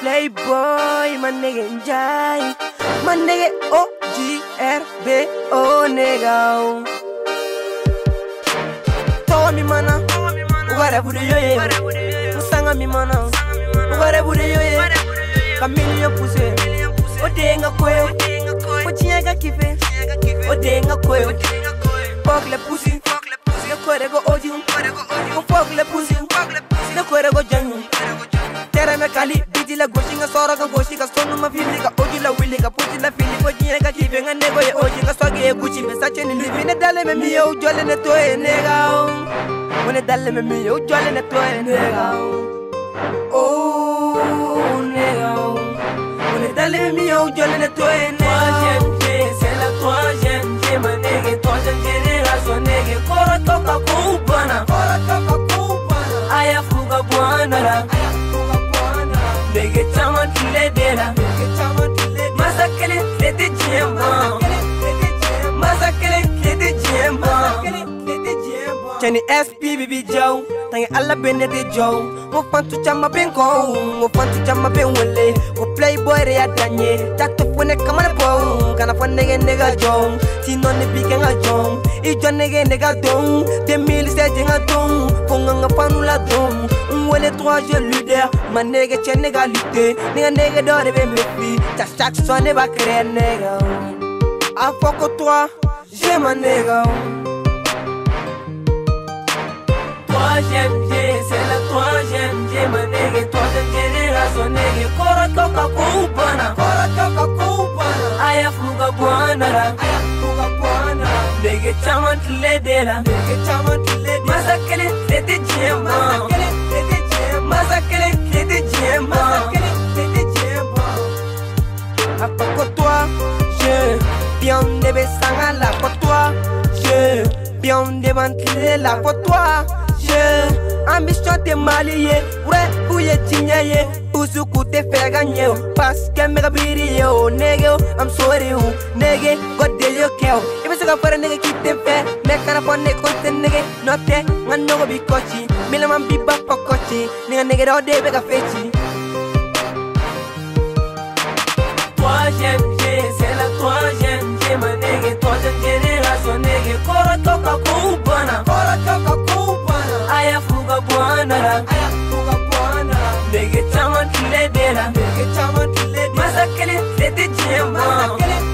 Playboy, my nigga Njai. My nigga O-G-R-B-O, nigga. Toa mi mana, ugare bude yoye. Musanga mi mana, ugare bude yoye. Kamili yo puse, odenga kweo. Ochianga kife, odenga kweo. Fuck le pussy, le kwere go oji. Fuck le pussy, le kwere go janyu. Tere me kali, la goshi nga sora ka goshi ka sonu ma fili ka oji la wili ka puji la fili ko jiye ka kife nga nego ye oji nga swagi ye gucci me sache ni livi ne dale me miye ujole ne to ye nega Wone dale me miye ujole ne to nega Oh nega Wone dale me miye ujole ne to nega ਢਿੱਲੇ ਬੇਲਾ ਮਸਕਲੇ ਖੇਤੇ ਜੇਮਾ ਮਸਕਲੇ ਖੇਤੇ ਜੇਮਾ ਚੈਨੀ ਐਸਪੀ ਬੀਬੀ ਜਾਉ tangi alla bene de jow mo fantu chama ben ko mo fantu chama ben wole mo playboy re atanye takto fone kamana bo kana fone nege nega jow ti non ne bike nga jow i jo nege nega dong 2007 nga dong. Ponga nga panu la dong. n wele troisième leader ma nege cɛ ne ka lute ne ka nege me fi ta chaque soir ne b'a créer nega a fɔ toi j'ai ma nega Troisième G, c'est la troisième G, ma nègre, troisième génération nègre. Kora toka kupana, kora toka kupana. Aya fuga bwana, aya fuga bwana. Nègre bébé sang à la pour toi. Je bien démantelé la pour toi. Je ambition t'es malier, ouais, pour y tignaye. Usuku te faire gagner, parce que mes gabiri yo, nege, I'm sorry, oh, yo, nege, god de yo keo. Et bien, c'est qu'à faire nege qui te fait, mais quand on est content nege, note, man no go bi kochi, mille man bi bak kochi, nege nege do de bega fechi. irmão.